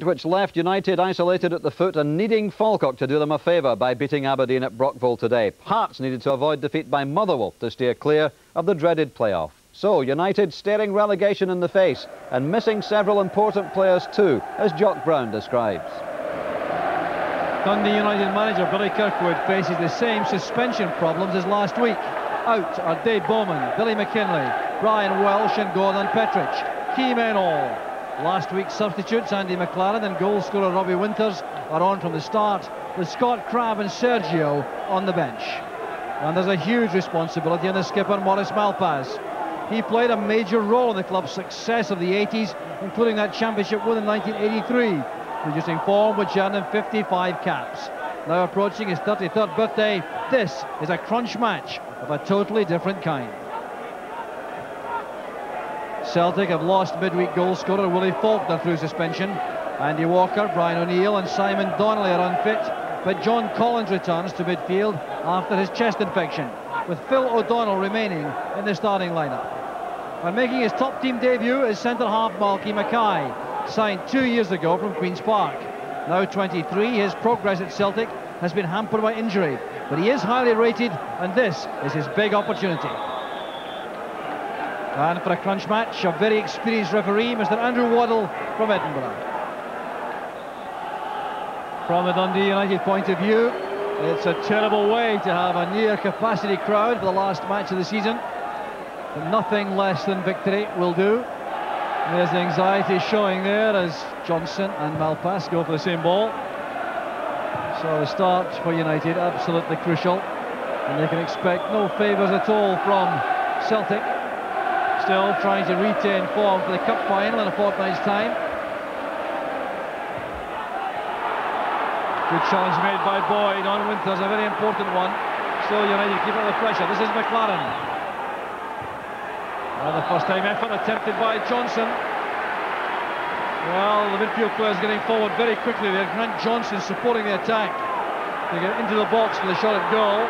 which left United isolated at the foot and needing Falkirk to do them a favour by beating Aberdeen at Brockville today. Hearts needed to avoid defeat by Motherwell to steer clear of the dreaded playoff. So United staring relegation in the face and missing several important players too, as Jock Brown describes. Dundee United manager Billy Kirkwood faces the same suspension problems as last week. Out are Dave Bowman, Billy McKinlay, Brian Welsh and Gordon Petric. Key men all. Last week's substitutes, Andy McLaren and goalscorer Robbie Winters, are on from the start, with Scott Crabbe and Sergio on the bench. And there's a huge responsibility on the skipper, Maurice Malpas. He played a major role in the club's success of the 80s, including that championship win in 1983, producing form which earned him 55 caps. Now approaching his 33rd birthday, this is a crunch match of a totally different kind. Celtic have lost midweek goal scorer Willie Falconer through suspension. Andy Walker, Brian O'Neill and Simon Donnelly are unfit, but John Collins returns to midfield after his chest infection, with Phil O'Donnell remaining in the starting lineup. And making his top team debut is centre-half Malky Mackay, signed two years ago from Queen's Park. Now 23, his progress at Celtic has been hampered by injury, but he is highly rated and this is his big opportunity. And for a crunch match, a very experienced referee, Mr Andrew Waddell from Edinburgh. From a Dundee United point of view, it's a terrible way to have a near capacity crowd for the last match of the season. But nothing less than victory will do. There's the anxiety showing there as Johnson and Malpas go for the same ball. So the start for United absolutely crucial. And they can expect no favours at all from Celtic still trying to retain form for the cup final in a fortnight's time. Good challenge made by Boyd on Winters, a very important one. Still United keep the pressure. This is McLaren. Another first time effort attempted by Johnson. Well, the midfield players getting forward very quickly there. Grant Johnson supporting the attack They get into the box for the shot at goal.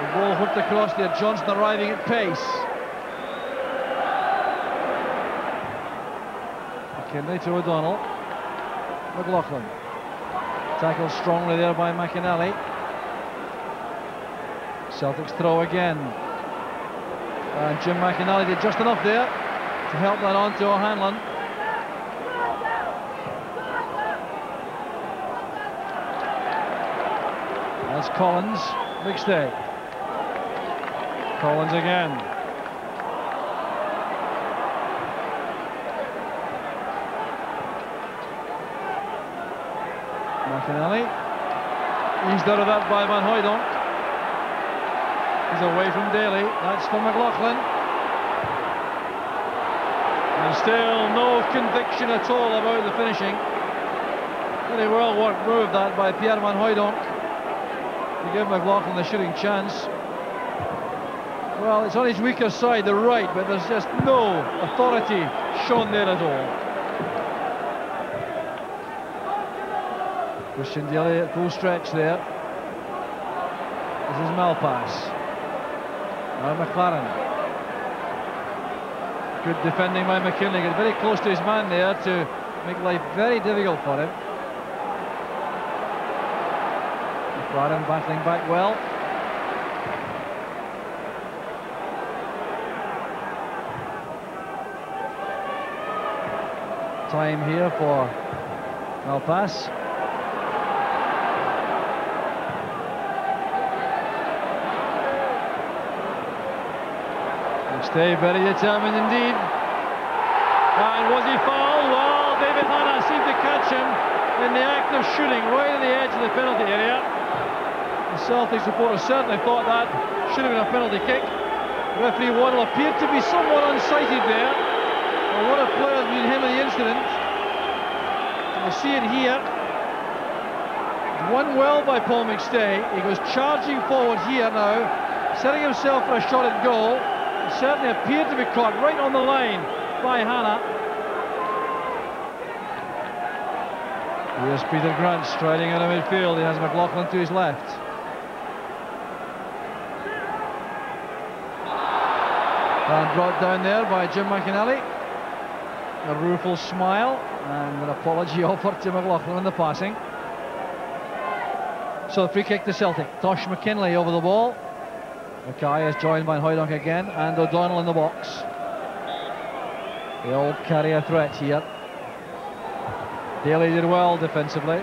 The ball whipped across there, Johnson arriving at pace. McKinlay to O'Donnell. McLaughlin. Tackled strongly there by McInally. Celtics throw again. And Jim McInally did just enough there to help that on to O'Hanlon. That's Collins. McStay. Collins again. Eased out of that by Van Hooijdonk. He's away from Dailly. That's for McLaughlin. And still no conviction at all about the finishing. Very well worked move that by Pierre Van Hooijdonk to give McLaughlin the shooting chance. Well, it's on his weaker side, the right, but there's just no authority shown there at all. Christian Dailly at full stretch there. This is Malpas. Now McLaren. Good defending by McKinlay. Get very close to his man there to make life very difficult for him. McLaren battling back well. Time here for Malpas. Stay very determined indeed. And was he fouled? Well, David Hannah seemed to catch him in the act of shooting right at the edge of the penalty area. The Celtic supporters certainly thought that should have been a penalty kick. Referee Waddell appeared to be somewhat unsighted there. Well, what a player between him and the incident. We'll see it here. Won well by Paul McStay. He goes charging forward here now, setting himself for a shot at goal certainly appeared to be caught right on the line by Hannah. Here's Peter Grant striding out of midfield. He has McLaughlin to his left. And brought down there by Jim McInally. A rueful smile. And an apology offered to McLaughlin in the passing. So free kick to Celtic. Tosh McKinlay over the ball. Mackay is joined by Hooijdonk again and O'Donnell in the box. They all carry a threat here. Dailly did well defensively.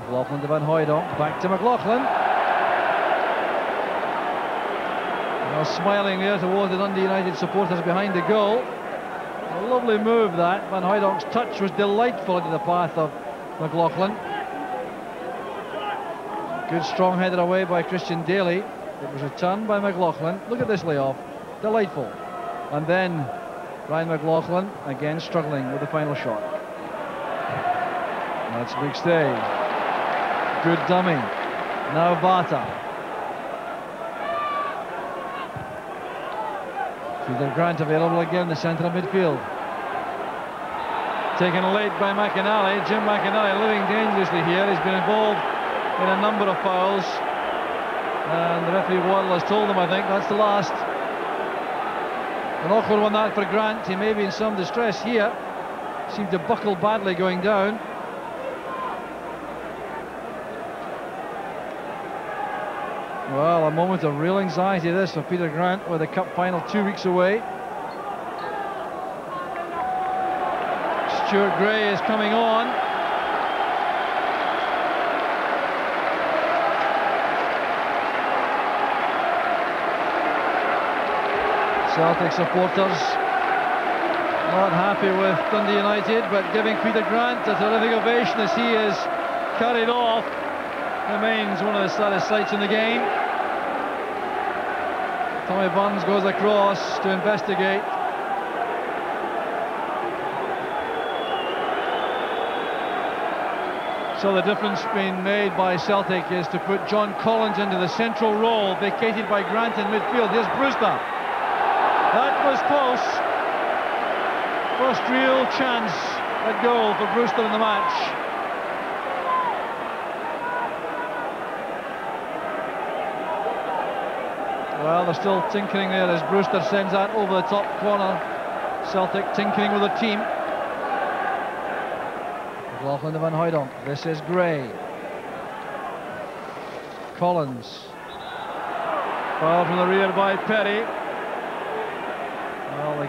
McLaughlin to Van Hooijdonk. Back to McLaughlin. Now smiling there towards the Dundee United supporters behind the goal. A lovely move that. Van Hooijdonk's touch was delightful into the path of McLaughlin. Good strong header away by Christian Dailly. It was returned by McLaughlin. Look at this layoff. Delightful. And then Brian McLaughlin again struggling with the final shot. That's a McStay. Good dummy. Now Vata. Peter Grant available again in the centre of midfield. Taken late by McInally. Jim McInally living dangerously here. He's been involved in a number of fouls. And the referee Waddell has told them, I think, that's the last. An awkward one that for Grant. He may be in some distress here. Seemed to buckle badly going down. Well, a moment of real anxiety this for Peter Grant with the cup final two weeks away. Stuart Gray is coming on. Celtic supporters not happy with Dundee United, but giving Peter Grant a terrific ovation as he is carried off remains one of the saddest sights in the game. Tommy Burns goes across to investigate. So the difference being made by Celtic is to put John Collins into the central role, vacated by Grant in midfield. Here's Brewster. That was close. First real chance at goal for Brewster in the match. Well, they're still tinkering there as Brewster sends that over the top corner. Celtic tinkering with the team. McLaughlin to Van Hooijdonk. This is Gray. Collins. Foul from the rear by Perry.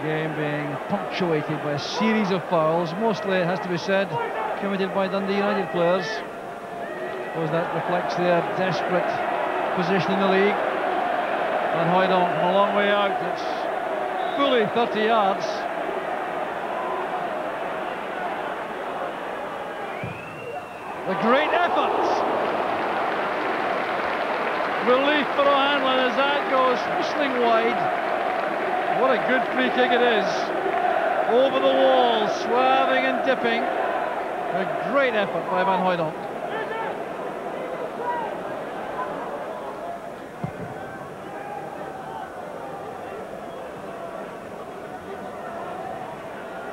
Game being punctuated by a series of fouls, mostly, it has to be said, committed by Dundee United players. Suppose that reflects their desperate position in the league. And Hooijdonk from a long way out. It's fully 30 yards. A great effort. Relief for O'Hanlon as that goes whistling wide. What a good free kick it is. Over the wall, swerving and dipping. A great effort by Van Hooijdonk.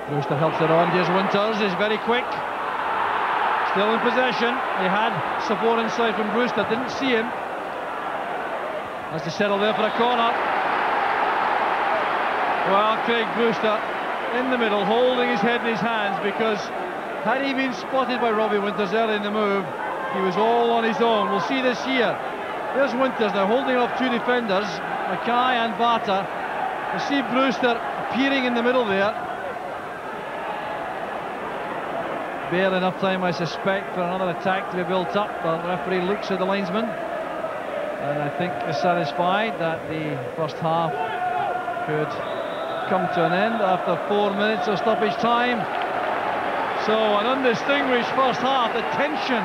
Brewster helps it on. Here's Winters. He's very quick. Still in possession. He had support inside from Brewster. Didn't see him. Has to settle there for a corner. Well, Craig Brewster in the middle, holding his head in his hands because had he been spotted by Robbie Winters early in the move, he was all on his own. We'll see this here. There's Winters now holding off two defenders, Mackay and Vata. We see Brewster appearing in the middle there. Barely enough time, I suspect, for another attack to be built up. The referee looks at the linesman and I think is satisfied that the first half could come to an end after four minutes of stoppage time. So an undistinguished first half. The tension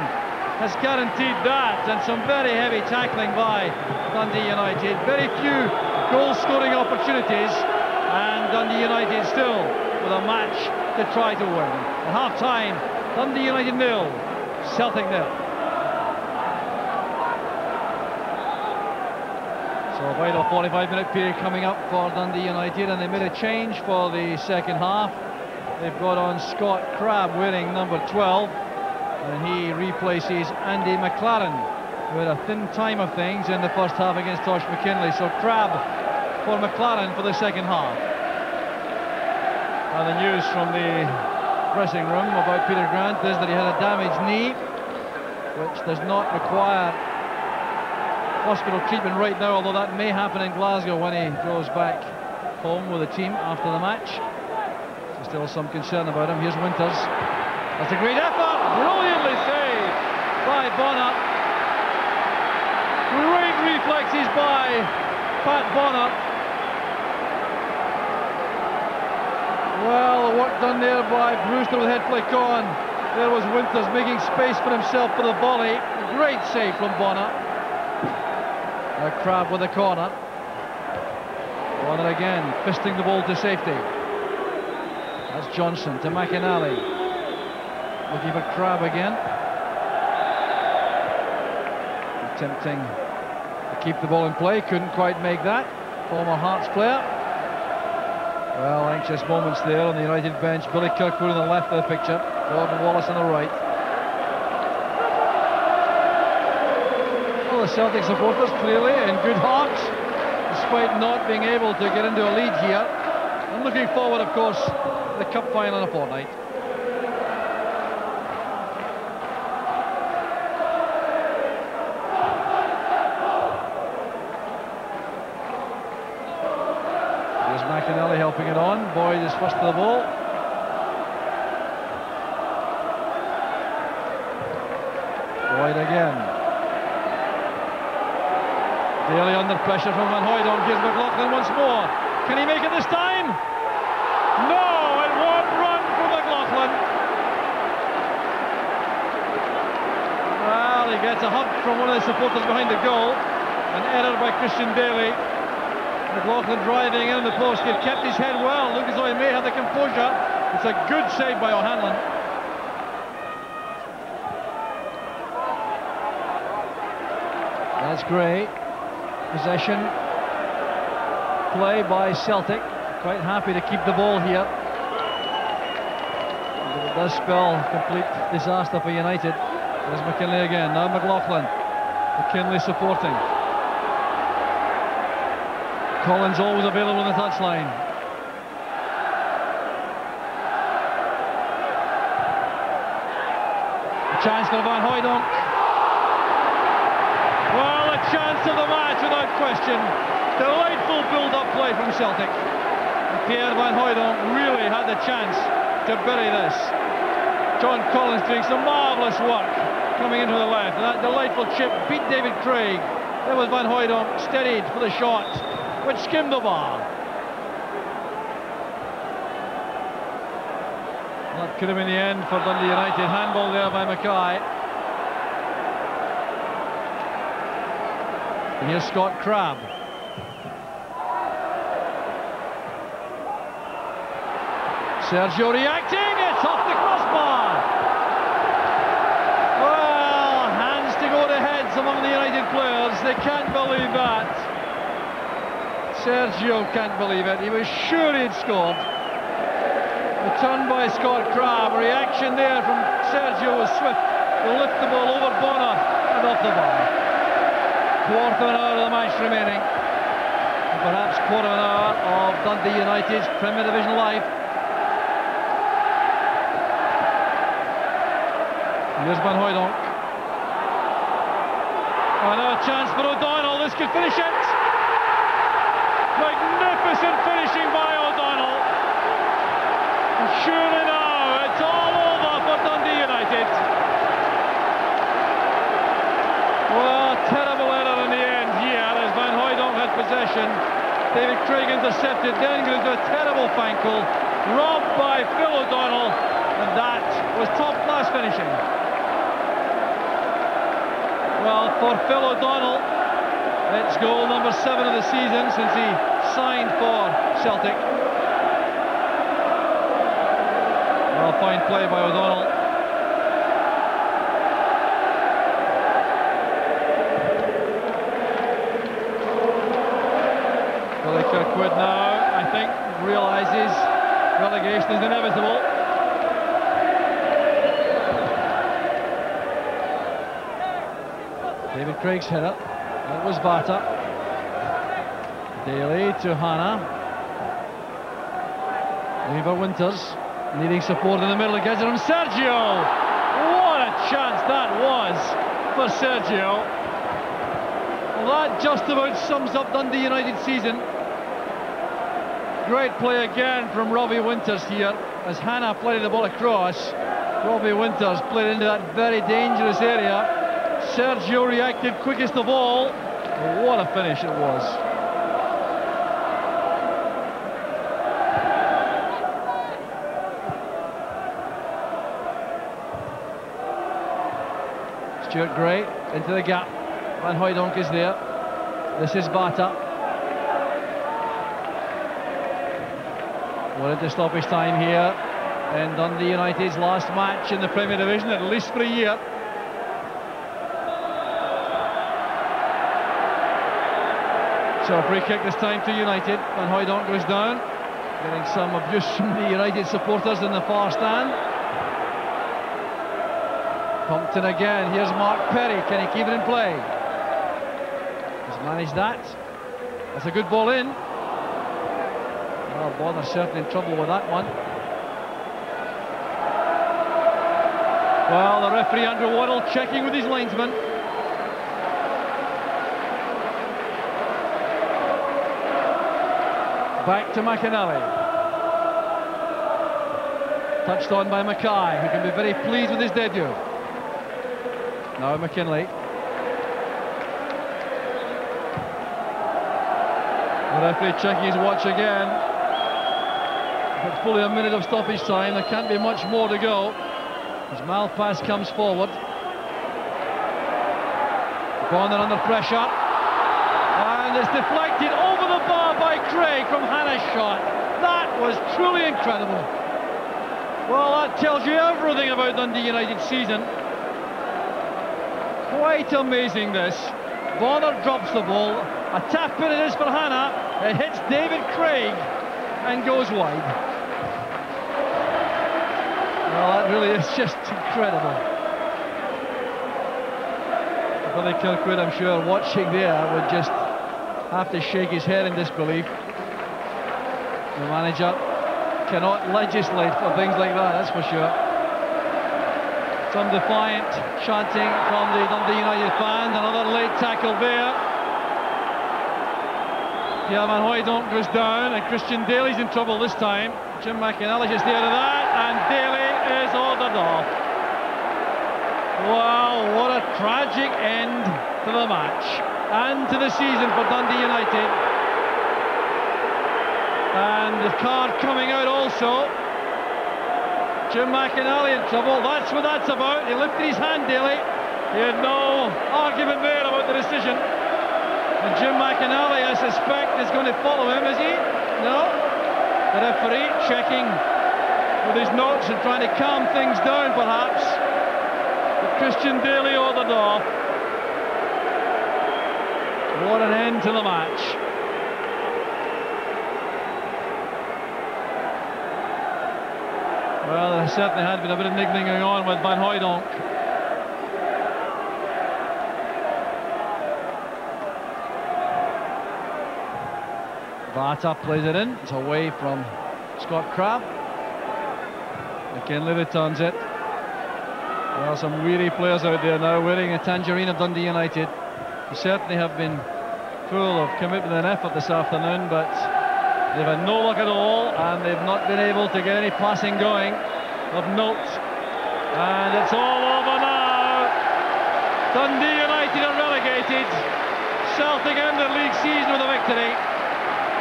has guaranteed that and some very heavy tackling by Dundee United. Very few goal-scoring opportunities and Dundee United still with a match to try to win. At half-time, Dundee United nil, Celtic nil. So a vital 45 minute period coming up for Dundee United and they made a change for the second half. They've got on Scott Crabbe wearing number 12 and he replaces Andy McLaren who had a thin time of things in the first half against Tosh McKinlay. So Crabbe for McLaren for the second half. And the news from the dressing room about Peter Grant is that he had a damaged knee, which does not require hospital treatment right now, although that may happen in Glasgow when he goes back home with the team after the match. So still some concern about him. Here's Winters. That's a great effort. Brilliantly saved by Bonner. Great reflexes by Pat Bonner. Well, the work done there by Brewster with head flick on. There was Winters making space for himself for the volley. Great save from Bonner. A Crabbe with a corner. Bonner again, fisting the ball to safety. That's Johnson to McInally. Looking for Crabbe again. Attempting to keep the ball in play, couldn't quite make that. Former Hearts player. Well, anxious moments there on the United bench. Billy Kirkwood on the left of the picture, Gordon Wallace on the right. The Celtic supporters clearly in good heart, despite not being able to get into a lead here. And looking forward, of course, to the Cup final in a fortnight. McInally helping it on. Boyd is first to the ball. Boyd again. Dailly under pressure from Van Hooijdonk. Here's McLaughlin once more. Can he make it this time? No, it won't run for McLaughlin. Well, he gets a hug from one of the supporters behind the goal. An error by Christian Dailly. McLaughlin driving in the post. He kept his head well. Look as though he may have the composure. It's a good save by O'Hanlon. That's great. Possession play by Celtic. Quite happy to keep the ball here. But it does spell complete disaster for United. There's McKinlay again. Now McLaughlin. McKinlay supporting. Collins always available on the touchline. A chance for Van Hooijdonk. Chance of the match without question. Delightful build-up play from Celtic. Pierre Van Hooijdonk really had the chance to bury this. John Collins doing some marvellous work coming into the left. And that delightful chip beat David Craig. There was Van Hooijdonk steadied for the shot, which skimmed the bar. That could have been the end for Dundee United. Handball there by Mackay. And here's Scott Crabbe. Sergio reacting, it's off the crossbar. Well, hands to go to heads among the United players. They can't believe that. Sergio can't believe it. He was sure he'd scored. The turn by Scott Crabbe. Reaction there from Sergio was swift to lift the ball over Bonner and off the bar. Quarter of an hour of the match remaining. And perhaps quarter of an hour of Dundee United's Premier Division life. Here's Van Hooijdonk. Oh, now a chance for O'Donnell. This could finish it. Magnificent finishing by O'Donnell. Surely now it's all over for Dundee United. Well, terrible error in the end here as Van Hooijdonk had possession. David Craig intercepted, then to a terrible Fankel. Robbed by Phil O'Donnell, and that was top-class finishing. Well, for Phil O'Donnell, it's goal number seven of the season since he signed for Celtic. Well, fine play by O'Donnell. Billy Kirkwood now, I think, realises relegation is inevitable. David Craig's header. That was Vata. Dailly to Hannah. Lever Winters needing support in the middle. Gets it on Sergio. What a chance that was for Sergio. Well, that just about sums up Dundee United season. Great play again from Robbie Winters here as Hannah played the ball across. Robbie Winters played into that very dangerous area. Sergio reacted quickest of all. What a finish it was. Stuart Gray into the gap. Van Hooijdonk is there. This is Vata. Wanted to stop his time here in Dundee United's last match in the Premier Division, at least for a year. So a free kick this time to United. Van Hooijdonk goes down, getting some abuse from the United supporters in the far stand. Compton again. Here's Mark Perry. Can he keep it in play? He's managed that. That's a good ball in. Well, Bonner's certainly in trouble with that one. Well, the referee Andrew Waddell checking with his linesman. Back to McInally. Touched on by Mackay, who can be very pleased with his debut. Now McKinlay. The referee checking his watch again. But fully a minute of stoppage time. There can't be much more to go. As Malpas comes forward. Bonner under pressure. And it's deflected over the bar by Craig from Hannah's shot. That was truly incredible. Well, that tells you everything about Dundee United season. Quite amazing this. Bonner drops the ball. A tap in it is for Hannah. It hits David Craig and goes wide. Oh, well, that really is just incredible. Billy Kirkwood, I'm sure, watching there would just have to shake his head in disbelief. The manager cannot legislate for things like that, that's for sure. Some defiant chanting from the Dundee United fans. Another late tackle there. Pierre Van Hooijdonk goes down and Christian Dailly's in trouble this time. Jim McInally just there to that and Dailly is off. Wow, what a tragic end to the match and to the season for Dundee United. And the card coming out also. Jim McInally in trouble. That's what that's about. He lifted his hand, Dailly. He had no argument there about the decision. And Jim McInally, I suspect, is going to follow him, is he? No. The referee checking with his notes and trying to calm things down, perhaps. But Christian Dailly the door. What an end to the match. Well, there certainly had been a bit of niggling going on with Van Hooijdonk. Vata plays it in. It's away from Scott Crabbe. McKinlay returns it. There are some weary players out there now wearing a tangerine of Dundee United. They certainly have been full of commitment and effort this afternoon, but they've had no luck at all, and they've not been able to get any passing going of note. And it's all over now. Dundee United are relegated. Celtic end their league season with a victory.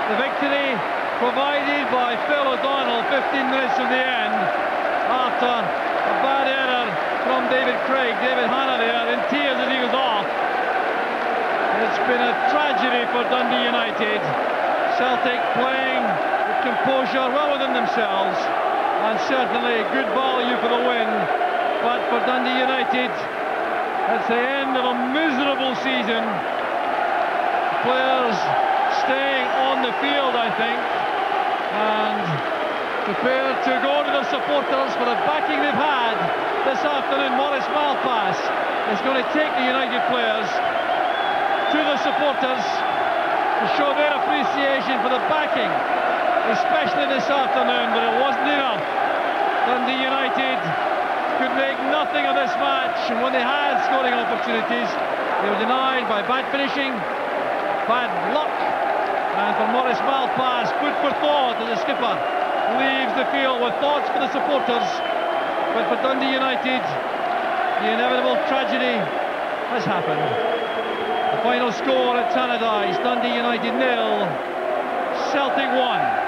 The victory provided by Phil O'Donnell 15 minutes from the end after a bad error from David Craig. David Hannah there in tears as he was off. It's been a tragedy for Dundee United. Celtic playing with composure well within themselves and certainly good value for the win. But for Dundee United, it's the end of a miserable season. Players staying on the field, I think, and prepared to go to their supporters for the backing they've had this afternoon. Maurice Malpas is going to take the United players to the supporters to show their appreciation for the backing especially this afternoon, but it wasn't enough. Dundee United could make nothing of this match, and when they had scoring opportunities, they were denied by bad finishing, bad luck, and for Maurice Malpas, good for thought as the skipper leaves the field with thoughts for the supporters, but for Dundee United, the inevitable tragedy has happened. The final score at Tannadice, Dundee United nil, Celtic 1.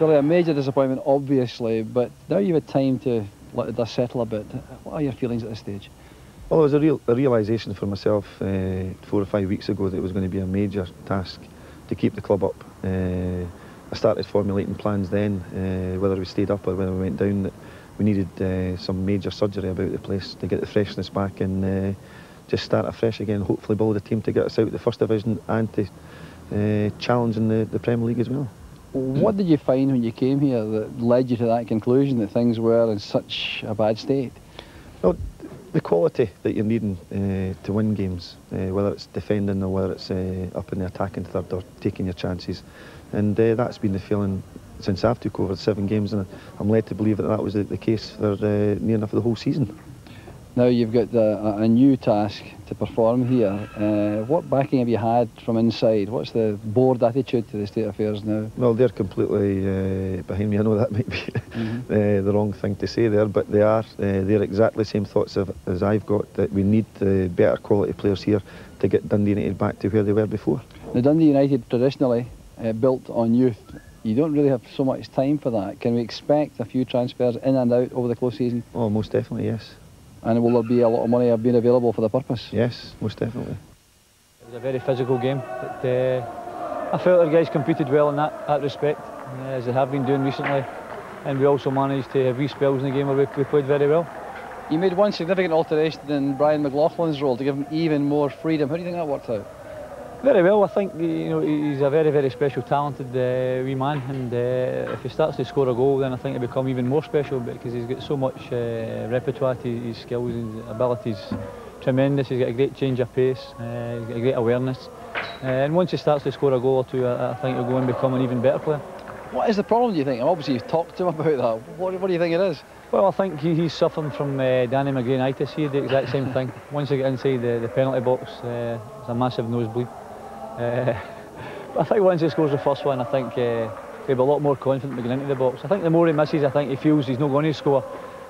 Really a major disappointment, obviously, but now you've had time to let the dust settle a bit. What are your feelings at this stage? Well, it was a real a realisation for myself uh, four or five weeks ago that it was going to be a major task to keep the club up. Uh, I started formulating plans then, uh, whether we stayed up or whether we went down, that we needed uh, some major surgery about the place to get the freshness back and uh, just start afresh again, hopefully build a team to get us out of the First Division and to uh, challenge in the, the Premier League as well. What did you find when you came here that led you to that conclusion that things were in such a bad state? Well, the quality that you're needing uh, to win games, uh, whether it's defending or whether it's uh, up in the attacking third or taking your chances, and that's been the feeling since I've took over seven games, and I'm led to believe that that was the, the case for near enough the whole season. Now you've got a, a new task to perform here. Uh, what backing have you had from inside? What's the board attitude to the state of affairs now? Well, they're completely uh, behind me. I know that might be mm-hmm. uh, the wrong thing to say there, but they are. Uh, they're exactly the same thoughts of, as I've got, that we need uh, better quality players here to get Dundee United back to where they were before. Now, Dundee United traditionally uh, built on youth. You don't really have so much time for that. Can we expect a few transfers in and out over the close season? Oh, most definitely, yes. And will there be a lot of money being available for the purpose? Yes, most definitely. It was a very physical game. But, uh, I felt our guys competed well in that, that respect, uh, as they have been doing recently. And we also managed to have wee spells in the game where we, we played very well. You made one significant alteration in Brian McLaughlin's role to give him even more freedom. How do you think that worked out? Very well. I think you know he's a very, very special, talented uh, wee man, and uh, if he starts to score a goal, then I think he'll become even more special because he's got so much uh, repertoire to his skills and abilities. Tremendous. He's got a great change of pace. Uh, he's got a great awareness, uh, and once he starts to score a goal or two, I, I think he'll go and become an even better player. What is the problem, do you think? Obviously, you've talked to him about that. What, what do you think it is? Well, I think he, he's suffering from uh, Danny McGrainitis. He had the exact same thing. Once he get inside the, the penalty box, uh, it's a massive nosebleed. Uh, I think once he scores the first one, I think uh, he'll be a lot more confident getting into the box. I think the more he misses, I think he feels he's not going to score.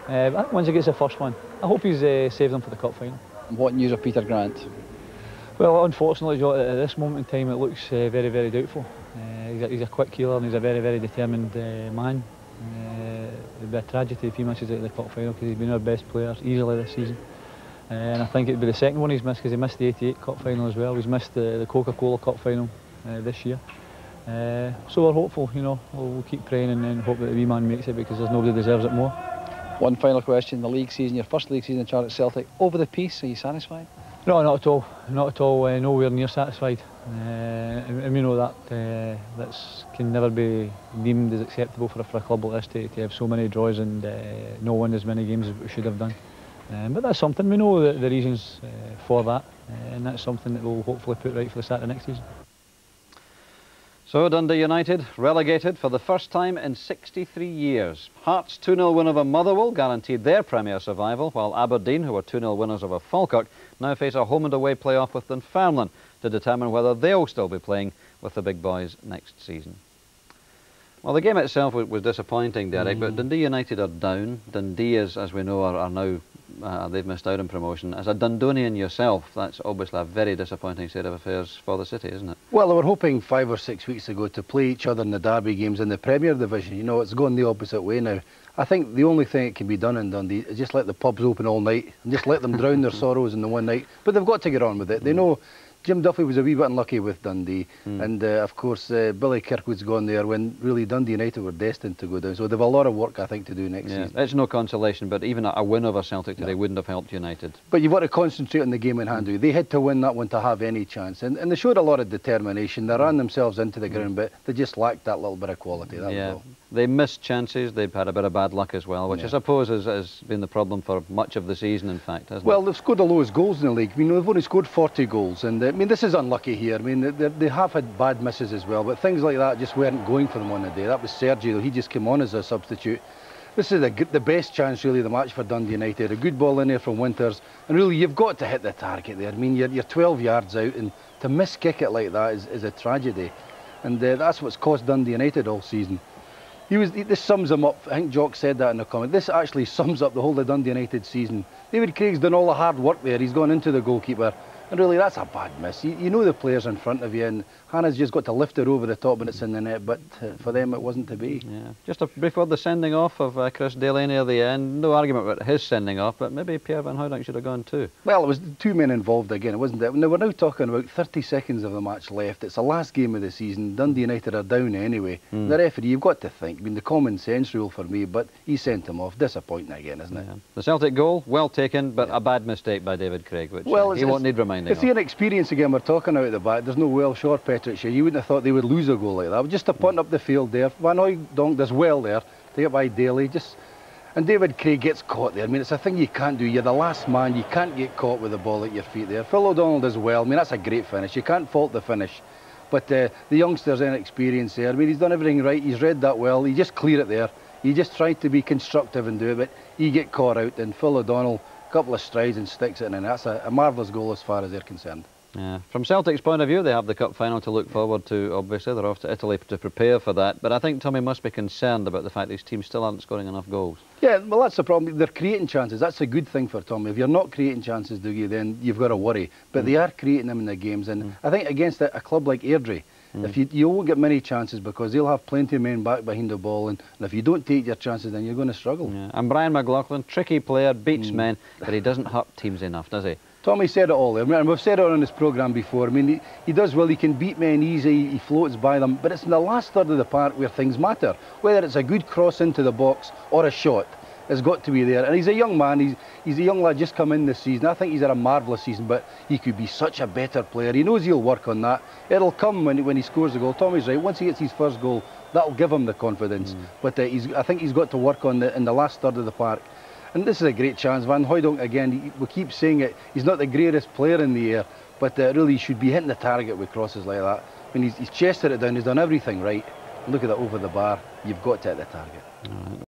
Uh, but once he gets the first one, I hope he's uh, saved them for the cup final. What news of Peter Grant? Well, unfortunately, at this moment in time, it looks uh, very, very doubtful. Uh, he's, a, he's, a, quick healer and he's a very, very determined uh, man. Uh, it'd be a tragedy if he misses out the cup final because he's been our best player easily this season. And I think it'd be the second one he's missed because he missed the 88 Cup final as well. He's missed the, the Coca-Cola Cup final uh, this year. Uh, so we're hopeful, you know, we'll, we'll keep praying and, and hope that the wee man makes it because there's nobody deserves it more. One final question, the league season, your first league season in charge at Celtic, over the piece, are you satisfied? No, not at all, not at all, uh, nowhere near satisfied. Uh, and, and we know that uh, that can never be deemed as acceptable for a, for a club like this to, to have so many draws and uh, no win as many games as we should have done. Um, but that's something, we know the, the reasons uh, for that, uh, and that's something that we'll hopefully put right for the start of next season. So Dundee United relegated for the first time in 63 years. Hearts 2-0 win over Motherwell guaranteed their Premier survival, while Aberdeen, who were 2-0 winners over Falkirk, now face a home and away playoff with Dunfermline to determine whether they'll still be playing with the big boys next season. Well, the game itself was, was disappointing, Derek, mm. but Dundee United are down. Dundee, is, as we know, are, are now uh, they've missed out on promotion. As a Dundonian yourself, that's obviously a very disappointing state of affairs for the city, isn't it? Well, they were hoping five or six weeks ago to play each other in the derby games in the Premier Division. You know, it's going the opposite way now. I think the only thing that can be done in Dundee is just let the pubs open all night and just let them drown their sorrows in the one night. But they've got to get on with it. They know Jim Duffy was a wee bit unlucky with Dundee, Mm. and uh, of course uh, Billy Kirkwood's gone there when really Dundee United were destined to go down. So they've a lot of work, I think, to do next Yeah, season. it's no consolation, but even a, win over Celtic today No. wouldn't have helped United. But you've got to concentrate on the game in hand. They had to win that one to have any chance, and, and they showed a lot of determination. They ran themselves into the ground, but they just lacked that little bit of quality. That yeah, was all. they missed chances. They've had a bit of bad luck as well, which I suppose has, has been the problem for much of the season. In fact, hasn't Well, it? they've scored the lowest goals in the league. I mean, they've only scored 40 goals, and uh, mean, this is unlucky here. I mean, they, they have had bad misses as well, but things like that just weren't going for them on the day. That was Sergio. He just came on as a substitute. This is the, the best chance, really, the match for Dundee United. A good ball in there from Winters, and really, you've got to hit the target there. I mean, you're, you're 12 yards out, and to miss kick it like that is, is a tragedy, and uh, that's what's cost Dundee United all season. He was. This sums him up. I think Jock said that in the comment. This actually sums up the whole of Dundee United season. David Craig's done all the hard work there. He's gone into the goalkeeper, and really that's a bad miss. You, you know the players in front of you, and Hannah's just got to lift it over the top when it's in the net. But uh, for them, it wasn't to be. yeah. Just a brief word: the sending off of uh, Chris Delaney at the end. No argument about his sending off, but maybe Pierre Van Hooijdonk should have gone too. Well, it was two men involved again, it wasn't it? Now, we're now talking about 30 seconds of the match left. It's the last game of the season. Dundee United are down anyway. Mm. The referee, you've got to think. I mean, the common sense rule for me, but he sent him off. Disappointing again, isn't it? Yeah. The Celtic goal, well taken, but a bad mistake by David Craig, which Well, uh, he won't need reminding If of. the inexperience again we're talking about at the back, there's no Welsh or Petric you wouldn't have thought they would lose a goal like that. Just to punt up the field there. Van Hooijdonk does well there to get by Dailly. Just and David Craig gets caught there. I mean, it's a thing you can't do. You're the last man. You can't get caught with the ball at your feet there. Phil O'Donnell does well. I mean, that's a great finish. You can't fault the finish. But uh, the youngster's inexperience there. I mean, he's done everything right. He's read that well. He just clear it there. He just tried to be constructive and do it, but he get caught out. And Phil O'Donnell, a couple of strides and sticks it in. And that's a, a marvellous goal as far as they're concerned. Yeah. From Celtic's point of view, they have the cup final to look forward to. Obviously, they're off to Italy to prepare for that. But I think Tommy must be concerned about the fact these teams still aren't scoring enough goals. Yeah, well, that's the problem. They're creating chances. That's a good thing for Tommy. If you're not creating chances, do you, then you've got to worry. But they mm. are creating them in the games. And mm. I think against a, a club like Airdrie, mm. if you, you won't get many chances because they'll have plenty of men back behind the ball. And, and if you don't take your chances, then you're going to struggle. Yeah. And Brian McLaughlin, tricky player, beats Mm. men, but he doesn't hurt teams enough, does he? Tommy said it all there, and we've said it on this programme before. I mean, he, he does well, he can beat men easy, he floats by them, but it's in the last third of the park where things matter. Whether it's a good cross into the box or a shot, it's got to be there. And he's a young man, he's, he's a young lad just come in this season. I think he's had a marvellous season, but he could be such a better player. He knows he'll work on that. It'll come when, when he scores a goal. Tommy's right, once he gets his first goal, that'll give him the confidence. But uh, he's, I think he's got to work on the, in the last third of the park. And this is a great chance. Van Hooijdonk, again, we keep saying it, he's not the greatest player in the air, but uh, really he should be hitting the target with crosses like that. When he's, he's chested it down, he's done everything right. Look at that over the bar. You've got to hit the target.